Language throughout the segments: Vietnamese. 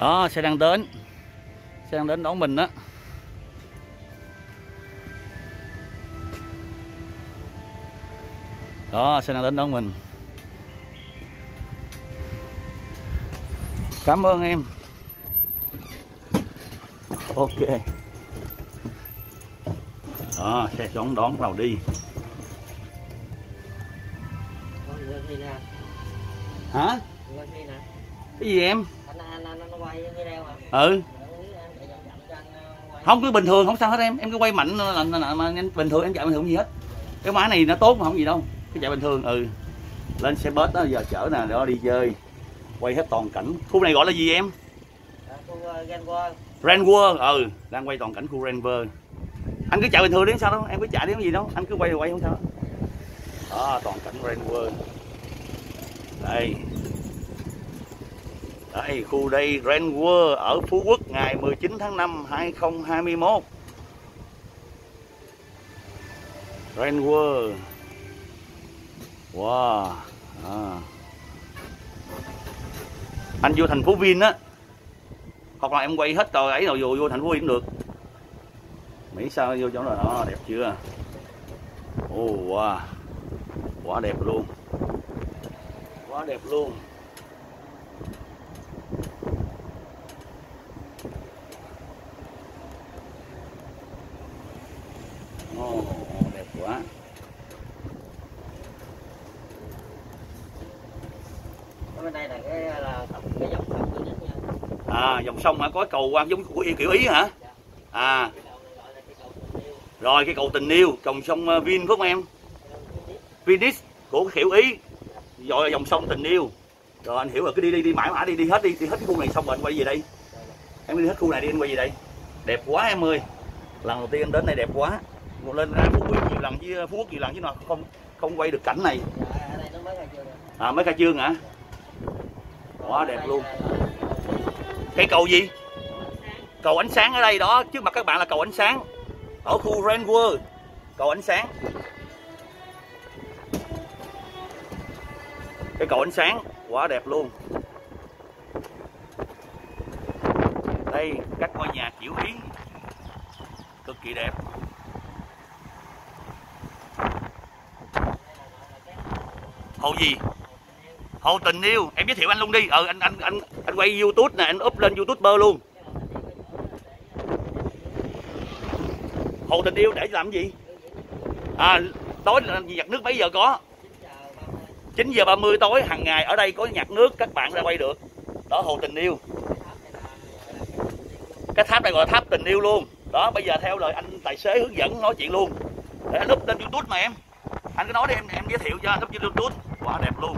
đó xe đang đến. Xe đang đến đón mình đó. Đó xe đang đến đón mình. Cảm ơn em. Ok. Đó xe đón đón vào đi. Hả? Cái gì em ừ. Không cứ bình thường không sao hết em. Em cứ quay mạnh là, là, là, mà em bình thường em chạy bình thường gì hết. Cái máy này nó tốt mà không gì đâu. Cái chạy bình thường ừ. Lên xe bus đó giờ chở nè đó đi chơi. Quay hết toàn cảnh. Khu này gọi là gì em? Grand World. Ừ. Đang quay toàn cảnh khu World. Anh cứ chạy bình thường đến sao đâu. Em cứ chạy đến gì đâu. Anh cứ quay quay không sao. Đó toàn cảnh World. Đây đây khu đây Grand World ở Phú Quốc ngày 19 tháng 5 2021 Grand World. Wow à. Anh vô thành phố Vin á. Hoặc là em quay hết rồi ấy rồi vô, vô thành phố Vin cũng được. Mỹ sao vô chỗ này đó đẹp chưa? Ồ oh, wow. Quá đẹp luôn. Quá đẹp luôn Ồ oh, đẹp quá bên đây là cái là cái dòng sông duy nhất nha À dòng sông hả? Có cầu quan giống của kiểu Ý hả? À. Rồi, cái cầu tình yêu dòng sông ờ, Vin phải không em? Venice của kiểu Ý. Rồi dòng sông tình yêu. Rồi, anh hiểu rồi, cứ đi đi đi mãi mãi, đi đi hết đi đi hết cái khu này xong rồi anh quay về đây. Em đi hết khu này đi, anh quay về đây. Đẹp quá em ơi. Lần đầu tiên em đến đây đẹp quá. Một lên ra phú quý nhiều lần với, phú quốc nhiều lần chứ nào, không không quay được cảnh này. Mới à mấy khai trương hả? Quá đẹp luôn cái cầu gì? Cầu ánh sáng ở đây đó trước mặt các bạn là cầu ánh sáng. Ở khu Grand World, cầu ánh sáng. Cái cầu ánh sáng, quá đẹp luôn. Đây, các ngôi nhà kiểu ý. Cực kỳ đẹp. Hồ gì? Hồ tình yêu, em giới thiệu anh luôn đi. Ừ anh anh anh anh quay youtube nè, anh up lên youtuber luôn. Hồ tình yêu để làm gì? À tối nhặt nước mấy giờ có. 9 giờ 30 tối, hàng ngày ở đây có nhạc nước, các bạn ra quay được. Đó, hồ tình yêu. Cái tháp này gọi là tháp tình yêu luôn. Đó, bây giờ theo lời anh tài xế hướng dẫn nói chuyện luôn. Để anh up lên youtube mà em. Anh cứ nói đi, em em giới thiệu cho anh up trên youtube. Quá đẹp luôn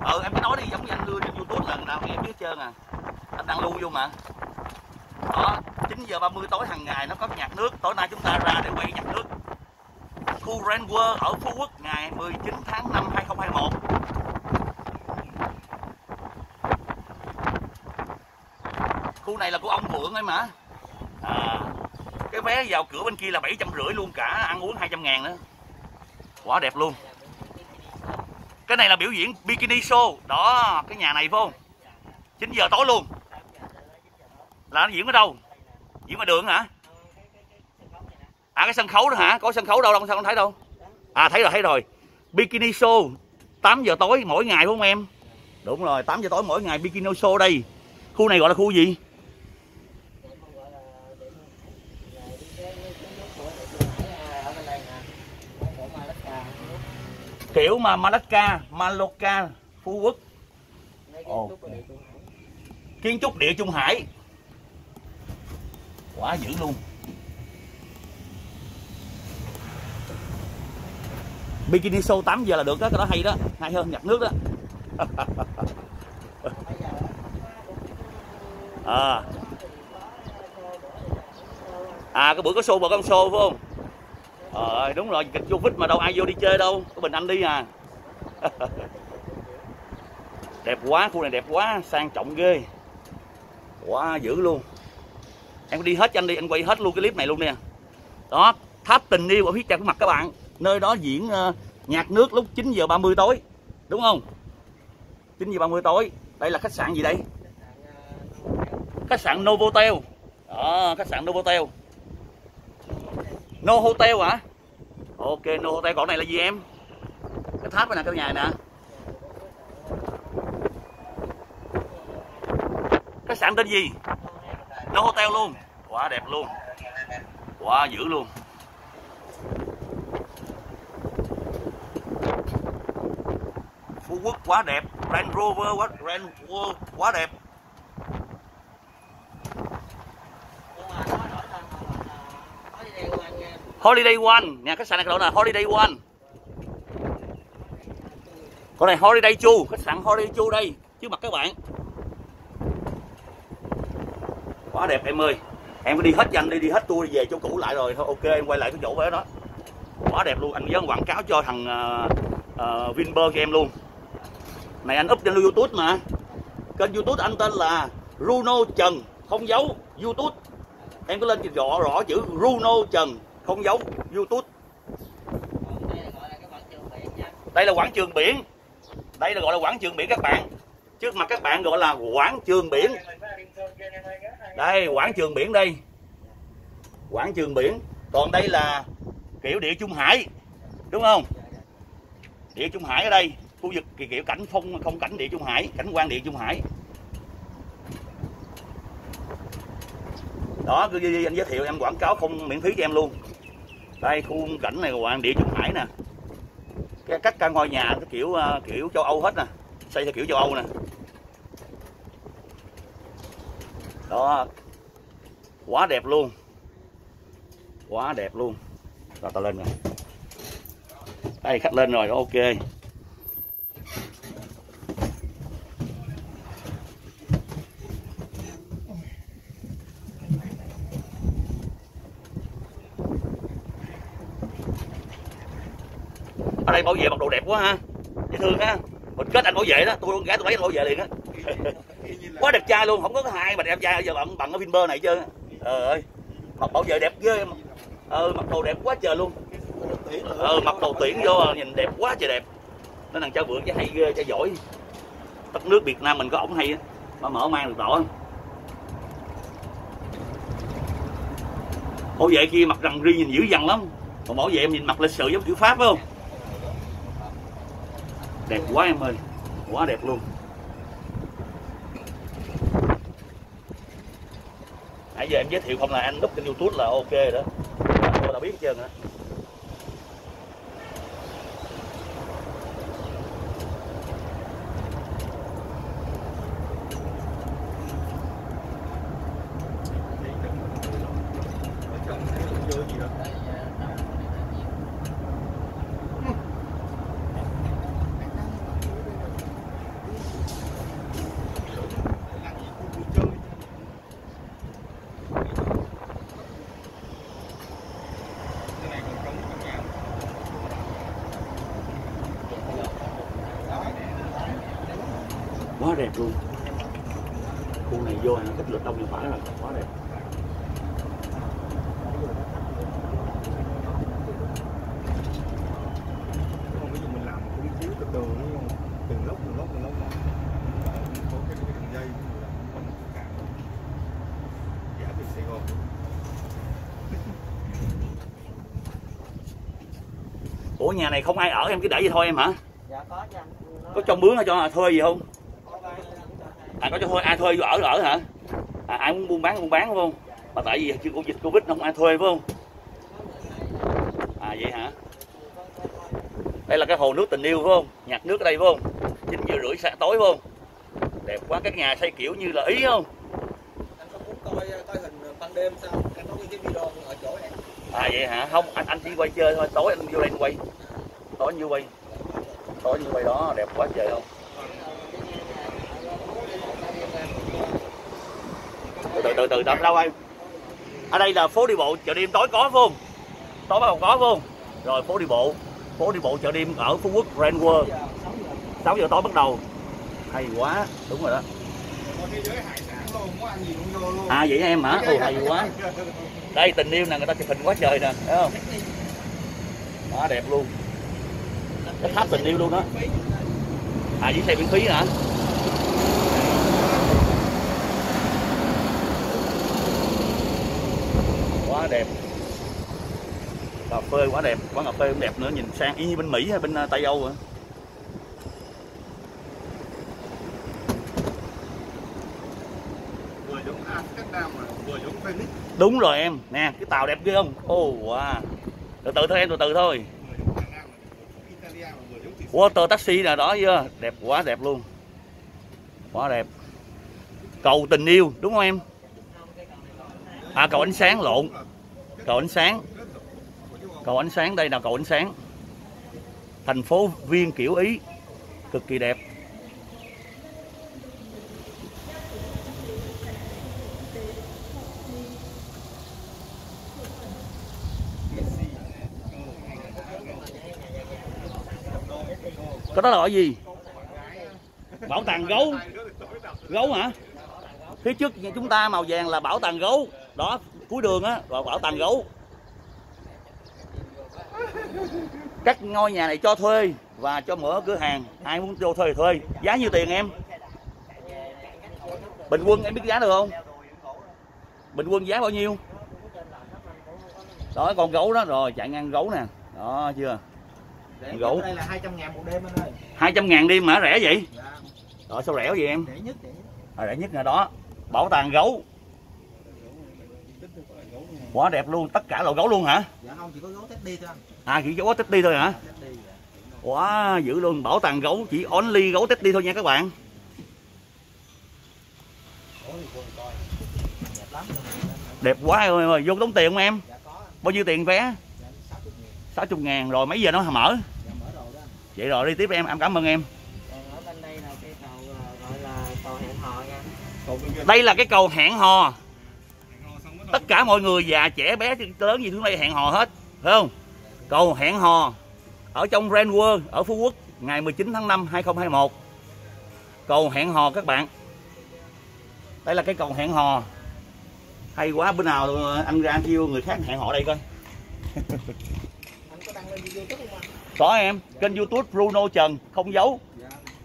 ờ em cứ nói đi giống như anh đưa trên youtube lần nào em biết trơn à. Anh đăng lưu vô mà. Đó 9 giờ 30 tối hàng ngày nó có nhạc nước. Tối nay chúng ta ra để quay nhạc nước. Khu Ranger ở Phú Quốc ngày 19 tháng 5 2021 khu này là của ông vượng ấy mà. À, cái vé vào cửa bên kia là bảy trăm rưỡi luôn cả ăn uống 200 ngàn nữa. Quá đẹp luôn cái này là biểu diễn bikini show. Đó, cái nhà này phải không? 9 giờ tối luôn. Là nó diễn ở đâu? Diễn ngoài đường hả? À cái sân khấu đó hả? Có sân khấu đâu đâu sao không thấy đâu? À thấy rồi thấy rồi. Bikini show 8 giờ tối mỗi ngày phải không em? Đúng rồi 8 giờ tối mỗi ngày bikini show đây. Khu này gọi là khu gì? Kiểu mà Malacca Maloca Phú Quốc. Ồ. kiến trúc địa Trung Hải. Quá dữ luôn. Bikini show 8 giờ là được đó, cái đó hay đó, hay hơn nhặt nước đó. À. À cái bữa có show bà con show, phải không? Ờ đúng rồi kịch vô vít mà đâu ai vô đi chơi đâu có bình anh đi à. Đẹp quá khu này đẹp quá sang trọng ghê. Quá dữ luôn. Em đi hết cho anh đi anh quay hết luôn cái clip này luôn nè. Đó tháp tình yêu ở phía trên mặt các bạn nơi đó diễn uh, nhạc nước lúc 9 giờ 30 tối đúng không? 9 giờ 30 tối đây là khách sạn gì đây? Khách sạn Novotel. Đó khách sạn Novotel. No Hotel hả? Ok, No Hotel, còn này là gì em? Cái tháp này nè cái nhà này nè. Khách sạn tên gì? No Hotel luôn. Quá đẹp luôn. Quá dữ luôn. Phú Quốc quá đẹp. Range Rover quá, Range Rover quá đẹp nhưng mà nó đổi tên là có đi đây quanh nha Holiday One. Nhà khách sạn này gọi là Holiday One. Con này Holiday Chu khách sạn Holiday Chu đây. Trước mặt các bạn. Quá đẹp em ơi. Em có đi hết cho anh đi đi hết tour về chỗ cũ lại rồi. Thôi ok em quay lại cái chỗ đó đó. Quá đẹp luôn. Anh nhớ quảng cáo cho thằng ờ, ờ, uh, uh, Vinber cho em luôn. Này anh up trên youtube mà. Kênh youtube anh tên là Runo Trần không dấu youtube. Em có lên rõ rõ chữ Runo Trần không giống youtube đây là quảng trường biển. Đây là gọi là quảng trường biển các bạn. Trước mặt các bạn gọi là quảng trường biển. Đây, quảng trường biển đây. Quảng trường biển. Còn đây là kiểu địa trung hải. Đúng không? Địa trung hải ở đây. Khu vực kiểu cảnh phong không cảnh địa trung hải, cảnh quan địa trung hải. Đó cứ anh giới thiệu em quảng cáo không miễn phí cho em luôn đây, khu cảnh này là địa trung hải nè. Cái các căn ngôi nhà, cái kiểu ờ, kiểu châu Âu hết nè. Xây theo kiểu châu Âu nè. Đó. Quá đẹp luôn. Quá đẹp luôn. Rồi, tao lên rồi đây, khách lên rồi, ok ở đây bảo vệ mặc đồ đẹp quá ha. Dễ thương ha. Mình kết anh bảo vệ đó tôi con gái tôi lấy anh bảo vệ liền á. Quá đẹp trai luôn không có hai mà đẹp trai giờ bằng bằng ở Vinpearl này chứ. Trời ơi. Mặc bảo vệ đẹp ghê mà. Ờ mặc đồ đẹp quá trời luôn. Ờ mặc đồ tuyển vô nhìn đẹp quá trời đẹp. Nên thằng cha vượng cha hay ghê cha giỏi. Đất nước Việt Nam mình có ổng hay á. Mà mở mang được rõ bảo vệ kia mặc rằn ri nhìn dữ dằn lắm. Còn bảo vệ em nhìn mặt lịch sự giống kiểu pháp phải không đẹp quá em ơi, quá đẹp luôn. Nãy giờ em giới thiệu không là anh đúc trên youtube là ok đó. Tôi đã biết hết trơn á. Đẹp luôn khu này vô là khách lịch đông thì phải rồi quá đẹp. Ủa nhà này không ai ở em cứ để vậy thôi em hả? Dạ có cho anh. Có cho mướn hay cho thuê gì không à có cho thuê ai thuê vô ở ở hả? À, ai muốn buôn bán buôn bán không? Mà tại vì chưa có dịch covid không ai thuê phải không? À vậy hả? Đây là cái hồ nước tình yêu phải không? Nhạc nước ở đây phải không? Chín giờ rưỡi sáng tối phải không? Đẹp quá các nhà xây kiểu như là ý không? Anh không muốn coi coi hình ban đêm sao? Anh có cái video ở chỗ này à vậy hả? Không anh anh chỉ quay chơi thôi tối anh vô đây anh quay. Tối như quay. Tối như quay đó đẹp quá trời không từ từ từ từ đâu đâu em ở đây là phố đi bộ chợ đêm, tối có phải không? Tối bắt đầu có phải không? Rồi, phố đi bộ. Phố đi bộ chợ đêm ở phú quốc grand world. 6 giờ tối bắt đầu. Hay quá. Đúng rồi đó. À vậy em hả? Ồ, hay quá. Đây, tình yêu nè, người ta chụp hình quá trời nè, thấy không? Quá đẹp luôn. Cái tháp tình yêu luôn đó à dưới xe miễn phí hả? Quá đẹp. Cà phê quá đẹp quán cà phê cũng đẹp nữa nhìn sang y như bên mỹ hay bên ờ, tây âu vậy vừa giống Amsterdam mà vừa giống Venice. Đúng rồi em nè cái tàu đẹp ghê không? Ô wow từ từ thôi em từ từ thôi. Water taxi nè đó chưa? Đẹp quá đẹp luôn. Quá đẹp. Cầu tình yêu đúng không em? À cầu ánh sáng lộn cầu ánh sáng. Cầu ánh sáng đây là cầu ánh sáng. Thành phố viên kiểu ý, cực kỳ đẹp. Cái đó là gì? Bảo tàng gấu. Gấu hả? Phía trước chúng ta màu vàng là bảo tàng gấu. Đó cuối đường á là bảo tàng gấu. Các ngôi nhà này cho thuê và cho mở cửa hàng. Ai muốn cho thuê thì thuê. Giá nhiêu tiền em? Bình quân em biết giá được không? Bình quân giá bao nhiêu? Đó con gấu đó. Rồi chạy ngang gấu nè. Đó chưa? Gấu. đây là 200 ngàn một đêm anh ơi. 200 ngàn đi mà rẻ vậy? Dạ. Rồi sao rẻ vậy em? Rẻ nhất rẻ nhất. À, rẻ nhất là đó. Bảo tàng gấu quá đẹp luôn tất cả loại gấu luôn hả? Dạ không chỉ có gấu đi thôi anh. À chỉ gấu tết đi thôi hả? Dạ. quá dữ luôn bảo tàng gấu chỉ only gấu đi thôi nha các bạn. Đẹp lắm đẹp quá em ơi vô tốn tiền không em? Dạ có bao nhiêu tiền vé? Dạ 60 ngàn. 60 ngàn rồi mấy giờ nó mở? Dạ mở đầu đó anh. Vậy rồi đi tiếp em em cảm ơn em. Còn ở bên đây là cây cầu ờ, gọi là cầu hẹn hò nha. Cầu bên kia đây là cái cầu hẹn hò tất cả mọi người già, trẻ, bé, lớn gì xuống đây hẹn hò hết, phải không? Cầu hẹn hò ở trong Grand World, ở Phú Quốc, ngày 19 tháng 5 2021 cầu hẹn hò các bạn. Đây là cái cầu hẹn hò. Hay quá, bữa nào anh ra kêu người khác hẹn hò đây coi. Có em, kênh youtube Bruno Trần, không giấu.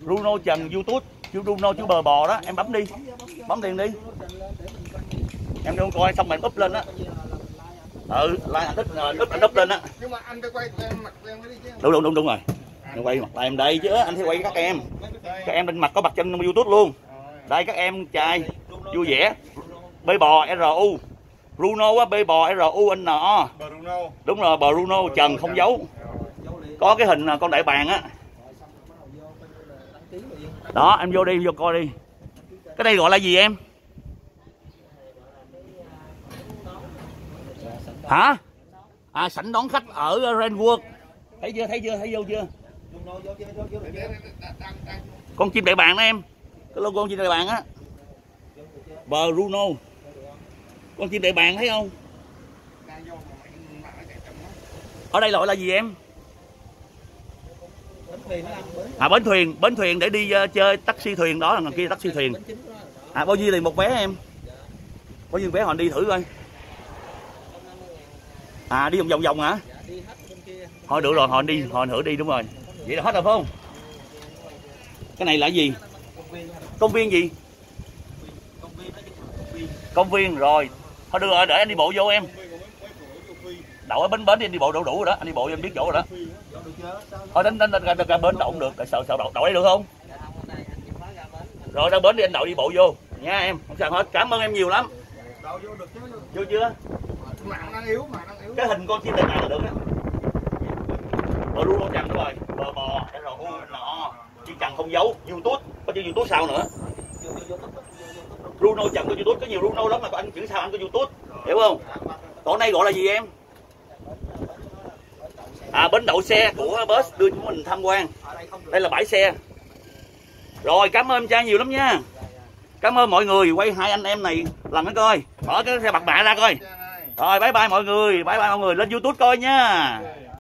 Bruno Trần, youtube chú Bruno chú bờ bò đó. Em bấm đi, bấm bấm tiền đi Bruno Trần lên để mình em không coi xong mình up lên á. Là, là ừ like anh up rồi up anh up lên á. Nhưng mà anh phải quay em mặt em mới đi chứ. Đúng đúng đúng đúng rồi. Anh quay mặt lại em đây chứ anh sẽ quay các em. Các em bên mặt có mặt trên youtube luôn. Đây các em trai vui vẻ. Bê bò ru Bruno á bê bò ru n o. Đúng rồi Bruno Trần không giấu. Có cái hình con đại bàng á. Là đó em vô đi vô coi đi. Cái đây gọi là gì em hả? À sảnh đón khách ở ờ, Renwood thấy chưa thấy chưa thấy vô chưa? Con chim đại bàng đó em. Cái logo con chim đại bàng á. Bruno con chim đại bàng thấy không? Ở đây loại là gì em? À bến thuyền bến thuyền để đi uh, chơi taxi thuyền đó là kia taxi thuyền. À bao nhiêu tiền một vé em? Bao nhiêu vé họ đi thử coi à đi vòng vòng vòng hả? Thôi được rồi họ đi họ thử đi đúng rồi. Vậy là hết rồi phải không? Cái này là gì? Công viên gì? Công viên rồi. Thôi được rồi để anh đi bộ vô em. Đậu ở bến bến đi anh đi bộ đủ đủ rồi đó. Anh đi bộ em biết chỗ rồi đó. Thôi đánh đánh ra, ra bến đậu cũng được. Tại sợ sợ đậu đậu đây được không? Rồi ra bến đi anh đậu đi bộ vô. Nha em không sao hết. Cảm ơn em nhiều lắm. Vô vô chưa? Mạng đang yếu mà đang cái hình con chim bàng là được á. Bờ ru trần đúng rồi. Bờ bò r u n o chữ trần không giấu. Youtube có chữ youtube sau nữa? Bruno Trần có YouTube có nhiều Bruno lắm mà anh chữ sao anh có YouTube. Hiểu không? Còn này gọi là gì em? À bến đậu xe của bus đưa chúng mình tham quan. Đây là bãi xe. Rồi cảm ơn cha nhiều lắm nha. Cảm ơn mọi người. Quay hai anh em này lần nữa coi. Mở cái xe bạc bạ ra coi. này rồi bye bye mọi người. Bye bye mọi người. Lên YouTube coi nha.